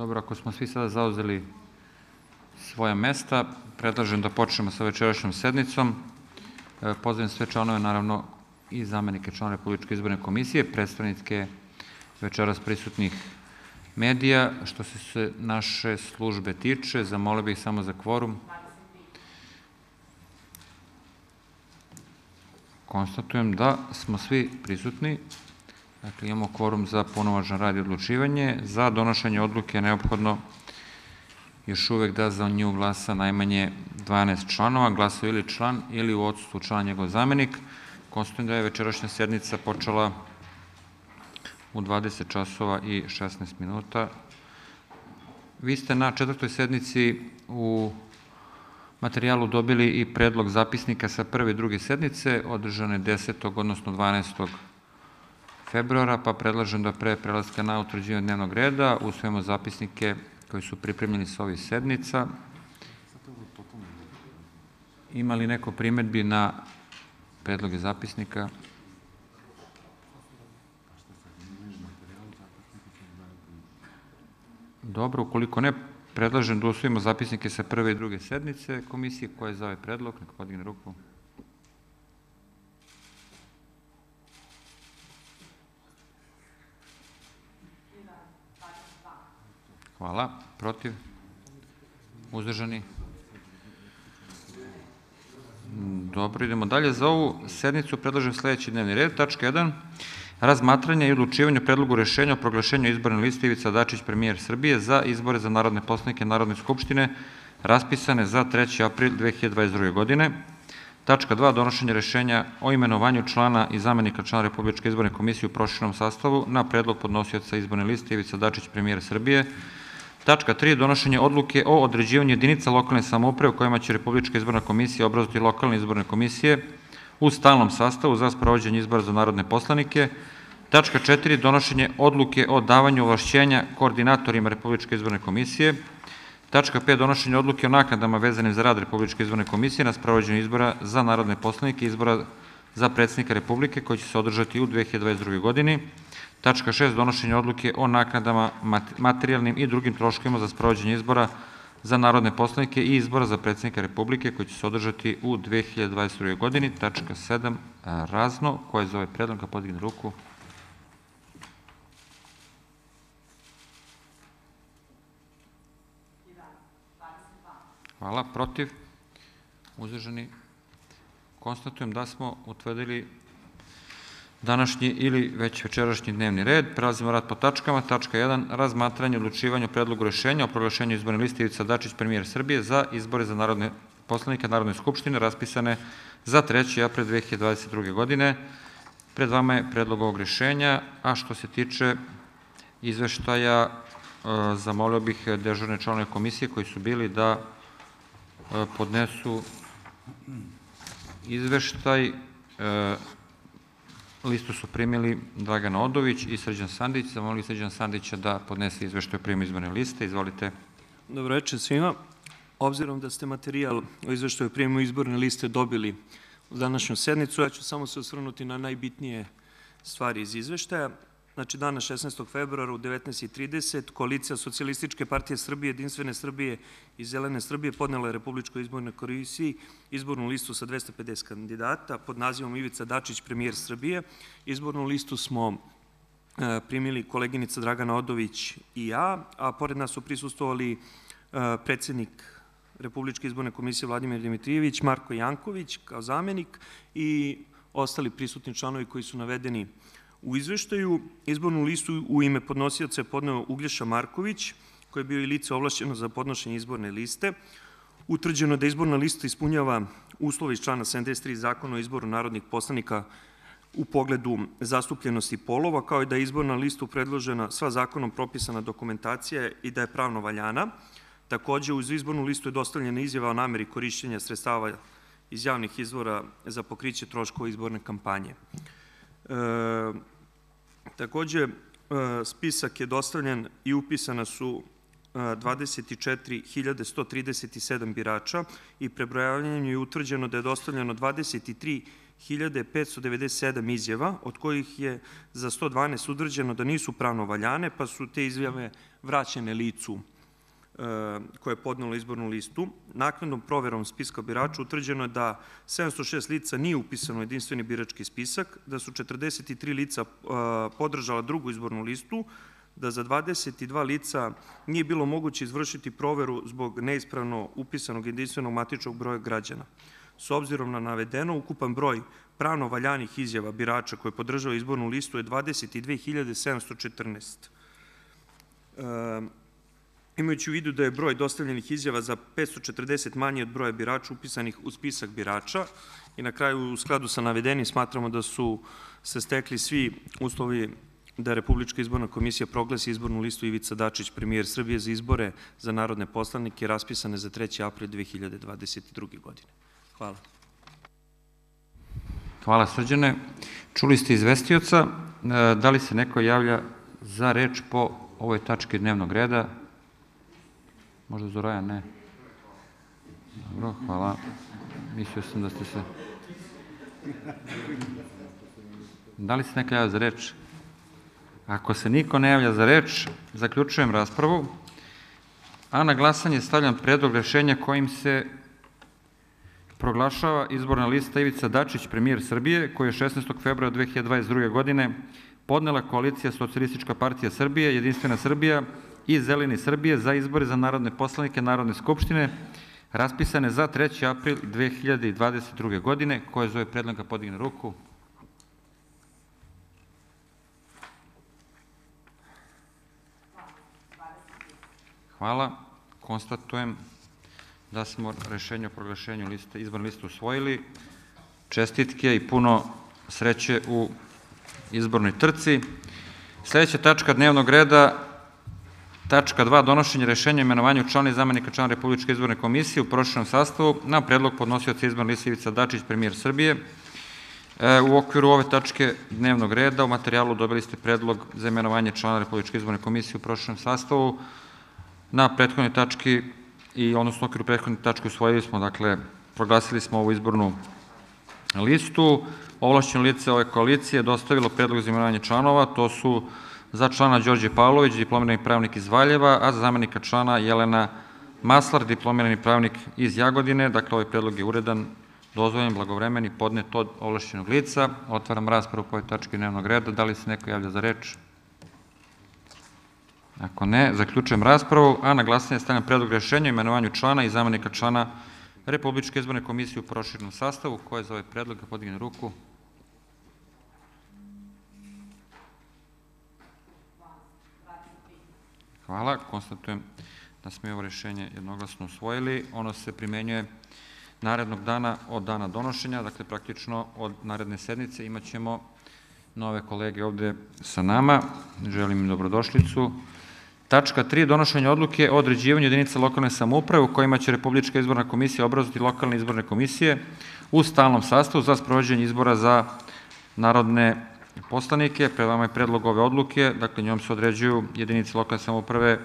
Dobro, ako smo svi sada zauzeli svoja mesta, predlažem da počnemo sa večerašnjom sednicom. E, Pozdravim sve članove, naravno, i zamenike člana Republičke izborne komisije, predstavnike večeras prisutnih medija. Što se se naše službe tiče, zamolio bih samo za kvorum. Konstatujem da smo svi prisutni. Dakle, imamo kvorum za punovažan rad i odlučivanje. Za donošenje odluke je neophodno još uvek da za nju glasa najmanje 12 članova, glasao ili član ili u odsustu član njegov zamenik. Konstatujem da je večerašnja sednica počela u 20 časova i 16 minuta. Vi ste na četvrtoj sednici u materijalu dobili i predlog zapisnika sa prve i druge sednice, održane 10. odnosno 12. februara, pa predlažem da pre prelaska na utvrđivanje dnevnog reda usvojimo zapisnike koji su pripremljeni sa ovih sednica. Ima li neko primetbi na predloge zapisnika? Dobro, ukoliko ne, predlažem da usvojimo zapisnike sa prve i druge sednice komisije. Ko je za ovaj predlog? Neko podigne ruku. Hvala. Protiv? Uzdržani? Dobro, idemo dalje. Za ovu sednicu predlažem sledeći dnevni red. Tačka 1. Razmatranje i odlučivanje predlogu rešenja o proglašenju izborne liste Ivica Dačić, premijer Srbije, za izbore za narodne poslanike Narodne skupštine, raspisane za 3. april 2022. godine. Tačka 2. Donošenje rešenja o imenovanju člana i zamenika člana Republičke izborne komisije u proširenom sastavu na predlog podnosioca izborne liste Ivica Dačić, premijer Srbije, Tačka 3. Donošenje odluke o određivanju jedinica lokalne samouprave u kojima će Republička izborna komisija obrazati lokalne izborne komisije u stalnom sastavu za sprovođenje izbora za narodne poslanike. Tačka 4. Donošenje odluke o davanju ovlašćenja koordinatorima Republičke izborne komisije. Tačka 5. Donošenje odluke o naknadama vezanim za rad Republičke izborne komisije na sprovođenju izbora za narodne poslanike i izbora za predsednika Republike koji će se održati u 2022. godini. Tačka 6. Donošenje odluke o naknadama materijalnim i drugim troškovima za sprovođenje izbora za narodne poslanike i izbora za predsednika Republike koji će se održati u 2022. godini. Tačka 7. Razno. Ko je za ovaj predlog? Podigne ruku. Hvala. Protiv? Uzdržani? Konstatujem da smo utvrdili današnji ili već večerašnji dnevni red. Prelazimo rad po tačkama. Tačka 1. Razmatranje odlučivanja o predlogu rešenja o proglašenju izborne liste Ivica Dačić, premijer Srbije, za izbore za narodne poslanike Narodne skupštine, raspisane za 3. april 2022. godine. Pred vama je predlog ovog rešenja, a što se tiče izveštaja, e, zamolio bih dežurne članove komisije koji su bili da e, podnesu izveštaj e, Listu su primili Dragan Odović i Srđan Sandić. Zamolili Srđan Sandića da podnese izvešte o primu izborne liste. Izvolite. Dobro večer svima. Obzirom da ste materijal o izveštaju o prijemu izborne liste dobili u današnju sednicu, ja ću samo se osvrnuti na najbitnije stvari iz izveštaja. Znači, dana 16. februara u 19.30 koalicija Socijalističke partije Srbije, Jedinstvene Srbije i Zelene Srbije podnela je Republičkoj izbornoj komisiji izbornu listu sa 250 kandidata pod nazivom Ivica Dačić, premijer Srbije. Izbornu listu smo e, primili koleginica Dragana Odović i ja, a pored nas su prisustovali e, predsednik Republičke izborne komisije Vladimir Dimitrijević, Marko Janković kao zamenik i ostali prisutni članovi koji su navedeni U izveštaju izbornu listu u ime podnosioca je podneo Uglješa Marković, koji je bio i lice ovlašćeno za podnošenje izborne liste. Utvrđeno da izborna lista ispunjava uslove iz člana 73 zakona o izboru narodnih poslanika u pogledu zastupljenosti polova, kao i da je izborna lista predložena sva zakonom propisana dokumentacija i da je pravno valjana. Takođe, uz izbornu listu je dostavljena izjava o nameri korišćenja sredstava iz javnih izvora za pokriće troškova izborne kampanje. E, takođe, e, spisak je dostavljen i upisana su 24.137 e, birača i prebrojavanjem je utvrđeno da je dostavljeno 23 1597 izjava, od kojih je za 112 udrđeno da nisu pravno valjane, pa su te izjave vraćene licu koje je podnelo izbornu listu. Naknadnom proverom spiska birača utvrđeno je da 706 lica nije upisano u jedinstveni birački spisak, da su 43 lica e, podržala drugu izbornu listu, da za 22 lica nije bilo moguće izvršiti proveru zbog neispravno upisanog jedinstvenog matičnog broja građana. S obzirom na navedeno, ukupan broj pravno valjanih izjava birača koje podržava izbornu listu je 22.714. Imajući u vidu da je broj dostavljenih izjava za 540 manji od broja birača upisanih u spisak birača i na kraju u skladu sa navedenim smatramo da su se stekli svi uslovi da Republička izborna komisija proglasi izbornu listu Ivica Dačić, premijer Srbije za izbore za narodne poslanike raspisane za 3. april 2022. godine. Hvala. Hvala Srđane. Čuli ste izvestioca. E, Da li se neko javlja za reč po ovoj tački dnevnog reda? Možda Zoraja? Ne. Dobro, hvala. Mislio sam da ste se... Da li se neko javlja za reč? Ako se niko ne javlja za reč, zaključujem raspravu, a na glasanje stavljam predlog rešenja kojim se proglašava izborna lista Ivica Dačić, premijer Srbije, koju je 16. februara 2022. godine podnela koalicija Socialistička partija Srbije, Jedinstvena Srbija i Zeleni Srbije za izbore za narodne poslanike Narodne skupštine, raspisane za 3. april 2022. godine. Ko je zove predloga podigne ruku? Hvala. Konstatujem da smo rešenje o proglašenju liste, izborne liste usvojili. Čestitke i puno sreće u izbornoj trci. Sledeća tačka dnevnog reda, tačka 2, donošenje rešenja o imenovanju člana i zamenika člana Republičke izborne komisije u prošlom sastavu na predlog podnosioca izborne liste Ivica Dačić, premijer Srbije. E, U okviru ove tačke dnevnog reda u materijalu dobili ste predlog za imenovanje člana Republičke izborne komisije u prošlom sastavu. Na prethodnoj tački i odnosno u okviru prethodne tačke usvojili smo, dakle, proglasili smo ovu izbornu listu. Ovlašćeno lice ove koalicije dostavilo predlog za imenovanje članova, to su za člana Đorđe Pavlović, diplomirani pravnik iz Valjeva, a za zamenika člana Jelena Maslar, diplomirani pravnik iz Jagodine. Dakle, ovaj predlog je uredan, dozvoljen, blagovremen i podnet od ovlašćenog lica. Otvaram raspravu po ovoj tački dnevnog reda. Da li se neko javlja za reč? Ako ne, zaključujem raspravu, a na glasanje stavljam predlog rešenja o imenovanju člana i zamenika člana Republičke izborne komisije u proširnom sastavu. Ko je za ovaj predlog da podigne ruku? Hvala, konstatujem da smo ovo rešenje jednoglasno usvojili. Ono se primenjuje narednog dana od dana donošenja, dakle praktično od naredne sednice imat ćemo nove kolege ovde sa nama. Želim im dobrodošlicu. Tačka 3. Donošenje odluke o određivanju jedinica lokalne samouprave u kojima će Republička izborna komisija obrazati lokalne izborne komisije u stalnom sastavu za sprovođenje izbora za narodne poslanike. Pred vama je predlog ove odluke, dakle njom se određuju jedinice lokalne samouprave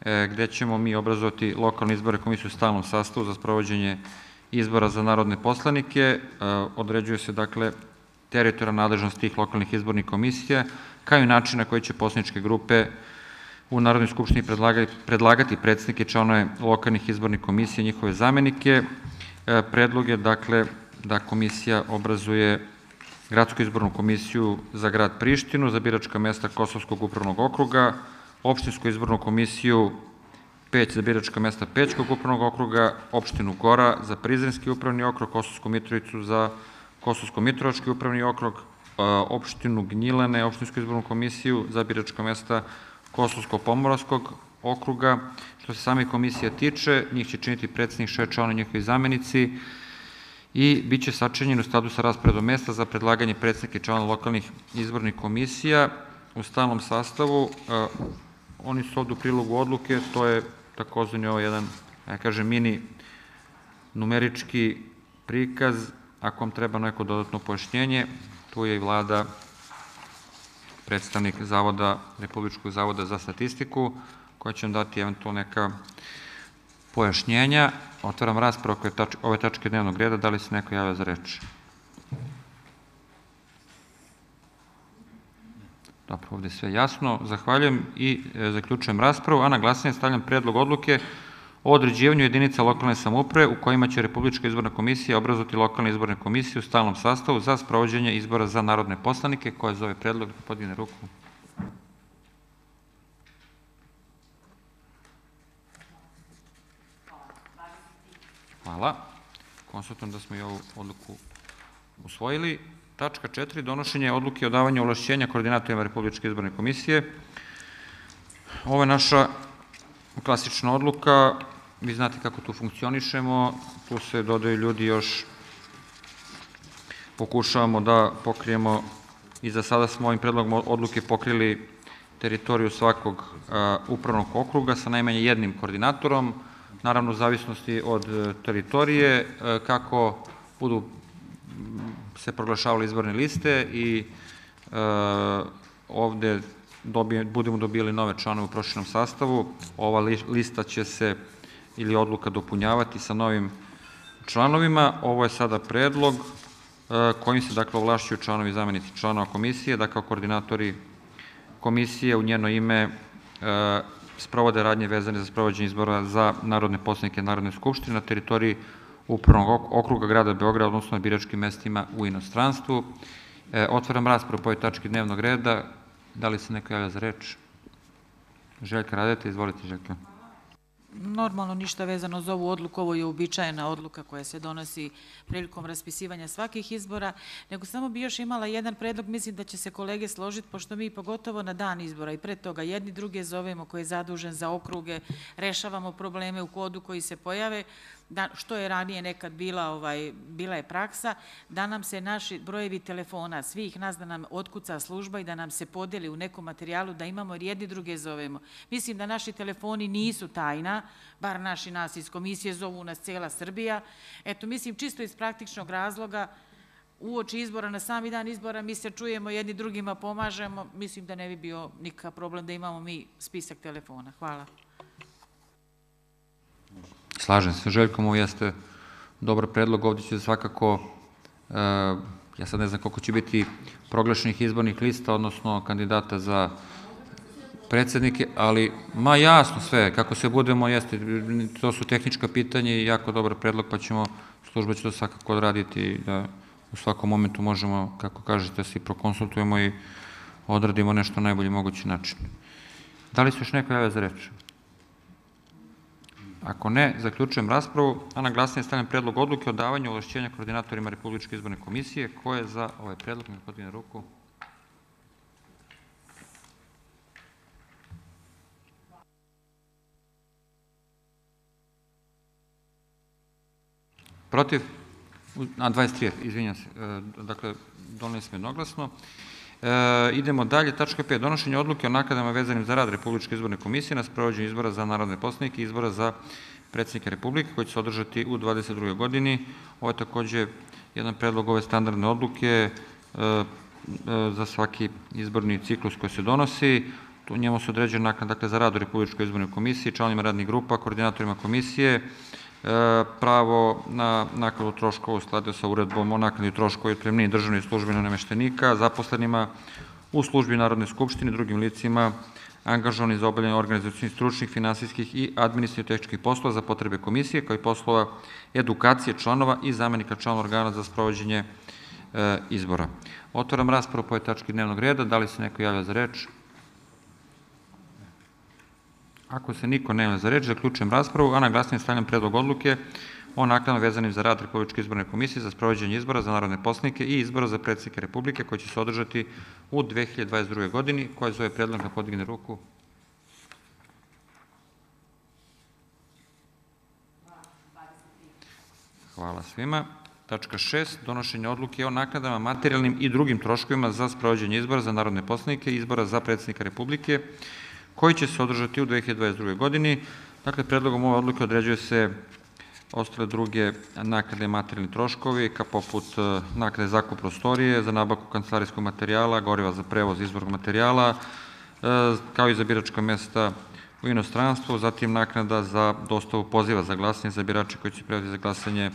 e, gde ćemo mi obrazovati lokalne izbore komisije u stalnom sastavu za sprovođenje izbora za narodne poslanike. E, Određuje se, dakle, teritorijalna nadležnost tih lokalnih izbornih komisija, kao i način na koji će poslaničke grupe u Narodnoj skupštini predlagati, predsednike članove lokalnih izbornih komisija i njihove zamenike. E, Predlog je, dakle, da komisija obrazuje gradsku izbornu komisiju za grad Prištinu, za biračka mesta Kosovskog upravnog okruga, opštinsku izbornu komisiju Peć za biračka mesta Pećkog upravnog okruga, opštinu Gora za Prizrenski upravni okrug, Kosovsku Mitrovicu za Kosovsko-Mitrovački upravni okrug, opštinu Gnjilane, opštinsku izbornu komisiju za biračka mesta Kosovsko-Pomoravskog okruga. Što se same komisija tiče, njih će činiti predsednik, šest člana njihovi zamenici i bit će sačinjen u skladu sa rasporedom mesta za predlaganje predsednika i člana lokalnih izbornih komisija u stalnom sastavu. E, Oni su ovde u prilogu odluke, to je takozvani ovo jedan, ja kažem, mini numerički prikaz. Ako vam treba neko dodatno pojašnjenje, tu je i vlada predstavnik Zavoda, Republičkog zavoda za statistiku, koja će vam dati eventualno neka pojašnjenja. Otvaram raspravu koje tač, ove tačke dnevnog reda. Da li se neko javlja za reč? Dobro, ovde je sve jasno. Zahvaljujem i e, zaključujem raspravu, a na glasanje stavljam predlog odluke o određivanju jedinica lokalne samouprave u kojima će Republička izborna komisija obrazovati lokalne izborne komisije u stalnom sastavu za sprovođenje izbora za narodne poslanike. Ko je ovaj predlog? Podine ruku. Hvala. Konstatujem da smo i ovu odluku usvojili. Tačka 4. Donošenje odluke o davanju ovlašćenja koordinatorima Republičke izborne komisije. Ovo je naša klasična odluka. Vi znate kako tu funkcionišemo. Tu se dodaju ljudi još pokušavamo da pokrijemo i za sada smo ovim predlogom odluke pokrili teritoriju svakog upravnog okruga sa najmanje jednim koordinatorom, naravno u zavisnosti od e, teritorije, e, kako budu se proglašavale izborne liste i e, ovde dobije, budemo dobili nove članove u proširenom sastavu. Ova li- lista će se ili odluka dopunjavati sa novim članovima. Ovo je sada predlog kojim se dakle ovlašćuju članovi zamenici članova komisije da kao koordinatori komisije u njeno ime sprovode radnje vezane za sprovođenje izbora za narodne poslanike Narodne skupštine na teritoriji upravnog ok- okruga grada Beograda, odnosno na biračkim mestima u inostranstvu. E, Otvaram raspravu po ovoj tački dnevnog reda. Da li se neko javlja za reč? Željka Radeta, izvolite Željka. Normalno ništa vezano za ovu odluku, ovo je uobičajena odluka koja se donosi prilikom raspisivanja svakih izbora, nego samo bi još imala jedan predlog, mislim da će se kolege složiti, pošto mi pogotovo na dan izbora i pre toga jedni druge zovemo koji je zadužen za okruge, rešavamo probleme u kodu koji se pojave, da, što je ranije nekad bila, ovaj, bila je praksa, da nam se naši brojevi telefona, svih nas da nam otkuca služba i da nam se podeli u nekom materijalu, da imamo jer jedni druge zovemo. Mislim da naši telefoni nisu tajna, bar naši nas iz komisije zovu nas cela Srbija. Eto, mislim, čisto iz praktičnog razloga, uoči izbora, na sami dan izbora, mi se čujemo, jedni drugima pomažemo, mislim da ne bi bio nikakav problem da imamo mi spisak telefona. Hvala. Slažem se Željkom, ovo jeste dobar predlog, ovdje će svakako, e, ja sad ne znam koliko će biti proglašenih izbornih lista, odnosno kandidata za predsednike, ali, ma jasno sve, kako se budemo, jeste, to su tehnička pitanja i jako dobar predlog, pa ćemo, služba će to svakako odraditi, da u svakom momentu možemo, kako kažete, da se prokonsultujemo i odradimo nešto na najbolji mogući način. Da li se još neko javlja za reč? Ako ne, zaključujem raspravu, a na glasanje stavljam predlog odluke o davanju ovlašćenja koordinatorima Republičke izborne komisije. Ko je za ovaj predlog? Neka podigne ruku. Protiv? A, 23, izvinjam se. E, Dakle, doneli smo jednoglasno. E, idemo dalje, tačka 5. Donošenje odluke o nakladama vezanim za rad Republičke izborne komisije na sprovođenju izbora za narodne poslanike i izbora za predsednike Republike koji će se održati u 22. godini. Ovo je takođe jedan predlog ove standardne odluke e, e, za svaki izborni ciklus koji se donosi. Tu njemu se određuje naknada dakle, za rad u Republičkoj izbornoj komisiji, članima radnih grupa, koordinatorima komisije, pravo na naknadu troškova u skladu sa uredbom o naknadi troškova i otpremnini državnih službenih nameštenika, zaposlenima u službi Narodne skupštine i drugim licima angažovani za obavljanje organizacijnih, stručnih, finansijskih i administrativno-tehničkih poslova za potrebe komisije, kao i poslova edukacije članova i zamenika članova organa za sprovođenje e, izbora. Otvaram raspravu po tački dnevnog reda. Da li se neko javlja za reč? Ako se niko ne javlja za reč, zaključujem raspravu, a na glasanje stavljam predlog odluke o naknadama vezanim za rad Republičke izborne komisije za sprovođenje izbora za narodne poslanike i izbora za predsjednike Republike koji će se održati u 2022. godini. Ko je za ovaj predlog da podigne ruku? Hvala svima. Tačka 6. Donošenje odluke o naknadama materijalnim i drugim troškovima za sprovođenje izbora za narodne poslanike i izbora za predsjednika Republike koji će se održati u 2022. godini. Dakle, predlogom ove odluke određuje se ostale druge naknade materijalni troškovi, kao poput e, naknade zakup prostorije, za nabavku kancelarijskog materijala, goriva za prevoz izvornog materijala, e, kao i za biračka mesta u inostranstvu, zatim naknada za dostavu poziva za glasanje za birače koji će predati za glasanje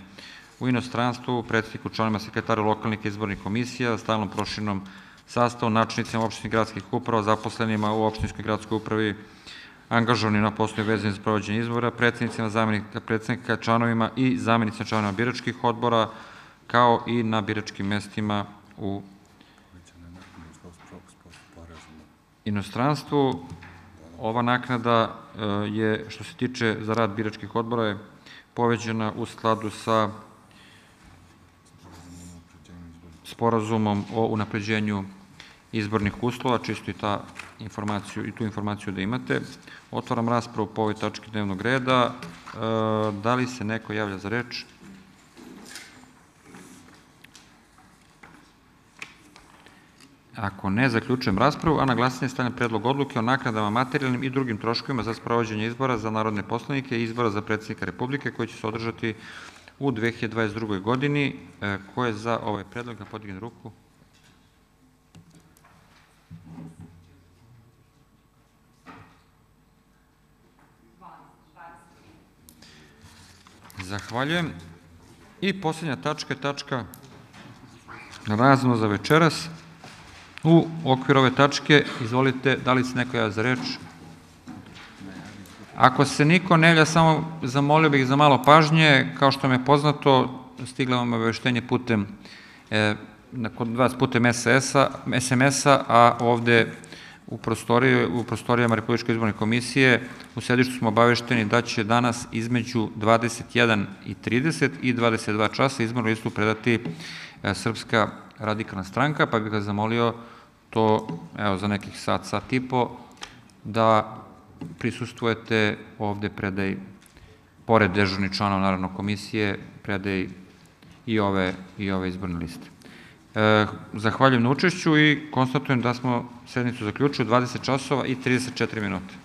u inostranstvu, predsjedniku, članima sekretara lokalnih izbornih komisija, stalnom proširenom sastavu, načelnicima opštinskih gradskih uprava, zaposlenima u opštinskoj gradskoj upravi, angažovani na poslovi vezani za sprovođenje izbora, predsednicima, zamenika predsednika, članovima i zamenicima članova biračkih odbora, kao i na biračkim mestima u inostranstvu. Ova naknada e, je, što se tiče za rad biračkih odbora, je povećana u skladu sa sporazumom o unapređenju izbornih uslova, čisto i ta informaciju, i tu informaciju da imate. Otvaram raspravu po ovoj tački dnevnog reda. E, Da li se neko javlja za reč? Ako ne, zaključujem raspravu, a na glasanje stavljam predlog odluke o naknadama materijalnim i drugim troškovima za sprovođenje izbora za narodne poslanike i izbora za predsjednika Republike koji će se održati u 2022. godini. E, Ko je za ovaj predlog da podigne ruku? Zahvaljujem. I poslednja tačka je tačka razno za večeras. U okviru ove tačke, izvolite, da li se neko javlja za reč? Ako se niko ne javlja, samo zamolio bih za malo pažnje. Kao što me je poznato, stigla vam je obaveštenje putem, e, kod vas putem SMS-a, SMS-a, a ovde u prostoriji, u prostorijama Republičke izborne komisije u sedištu smo obavešteni da će danas između 21 i 30 i 22 časa izbornu listu predati e, Srpska radikalna stranka, pa bih ga zamolio to, evo, za nekih sat, sat i po, da prisustujete ovde predaj, pored dežurnih članova, naravno, komisije, predaj i ove, i ove izborne liste. E, zahvaljujem na učešću i konstatujem da smo sednicu zaključili u 20 časova i 34 minute.